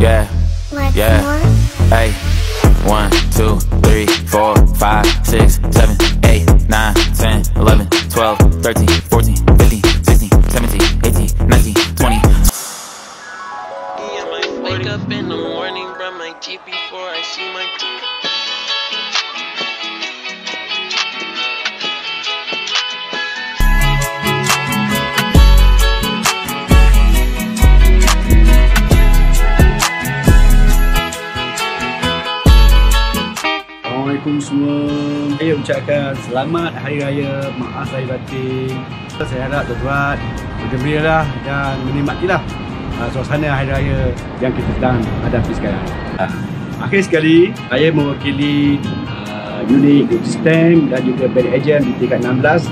Yeah, Like Yeah. more? hey. One, two, three, four, five, six, seven, eight, nine, ten, eleven, twelve, thirteen, fourteen, fifteen, sixteen, seventeen, eighteen, nineteen, twenty. Yeah, I might wake up in the morning, brush my teeth before I see my teeth. Assalamualaikum semua. Saya ucapkan selamat Hari Raya Maaf Lahir Batin. Saya harap tuan-tuan bergembiralah dan menikmatilah uh, suasana Hari Raya yang kita sedang hadapi sekarang. Uh, akhir sekali, saya mewakili uh, unit sistem dan juga band agent di tingkat 16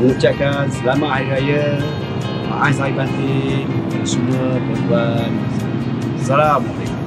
mengucapkan selamat Hari Raya Maaf Lahir Batin semua tuan-tuan. Assalamualaikum.